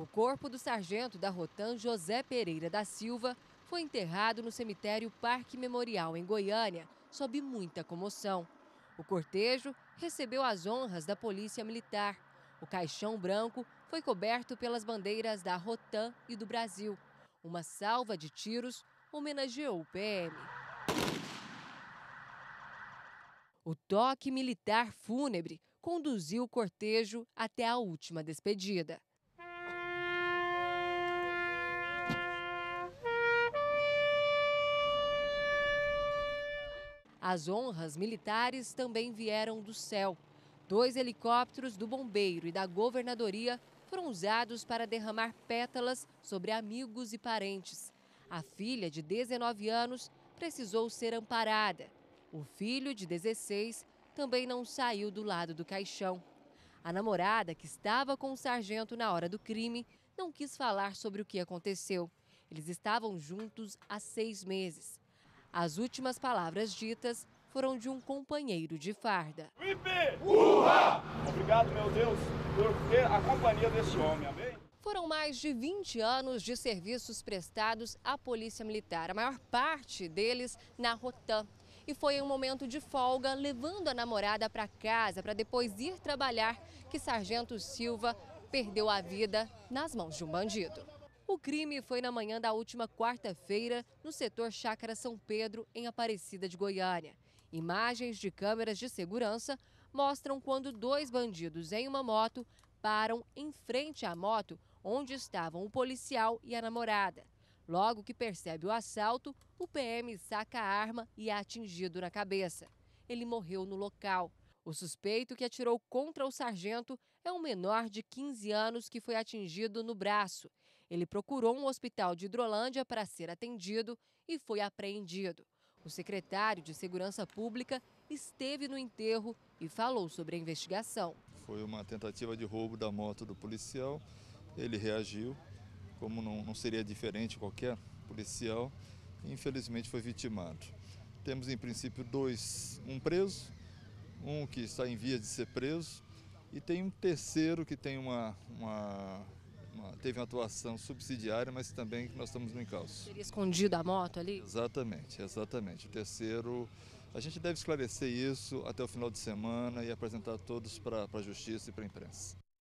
O corpo do sargento da Rotan José Pereira da Silva foi enterrado no cemitério Parque Memorial em Goiânia, sob muita comoção. O cortejo recebeu as honras da Polícia Militar. O caixão branco foi coberto pelas bandeiras da Rotan e do Brasil. Uma salva de tiros homenageou o PM. O toque militar fúnebre conduziu o cortejo até a última despedida. As honras militares também vieram do céu. Dois helicópteros do Bombeiro e da Governadoria foram usados para derramar pétalas sobre amigos e parentes. A filha, de 19 anos, precisou ser amparada. O filho, de 16, também não saiu do lado do caixão. A namorada, que estava com o sargento na hora do crime, não quis falar sobre o que aconteceu. Eles estavam juntos há seis meses. As últimas palavras ditas foram de um companheiro de farda. Uhá! Obrigado, meu Deus, por ter a companhia desse homem, amém? Foram mais de 20 anos de serviços prestados à Polícia Militar, a maior parte deles na Rotan. E foi em um momento de folga, levando a namorada para casa para depois ir trabalhar, que Sargento Silva perdeu a vida nas mãos de um bandido. O crime foi na manhã da última quarta-feira, no setor Chácara São Pedro, em Aparecida de Goiânia. Imagens de câmeras de segurança mostram quando dois bandidos em uma moto param em frente à moto onde estavam o policial e a namorada. Logo que percebe o assalto, o PM saca a arma e é atingido na cabeça. Ele morreu no local. O suspeito que atirou contra o sargento é um menor de 15 anos que foi atingido no braço. Ele procurou um hospital de Hidrolândia para ser atendido e foi apreendido. O secretário de Segurança Pública esteve no enterro e falou sobre a investigação. Foi uma tentativa de roubo da moto do policial. Ele reagiu, como não, não seria diferente qualquer policial, e infelizmente foi vitimado. Temos em princípio dois, um preso, um que está em via de ser preso, e tem um terceiro que tem uma, uma uma, teve uma atuação subsidiária, mas também que nós estamos no encalço. Teria escondido a moto ali? Exatamente, exatamente. O terceiro, a gente deve esclarecer isso até o final de semana e apresentar todos para a justiça e para a imprensa.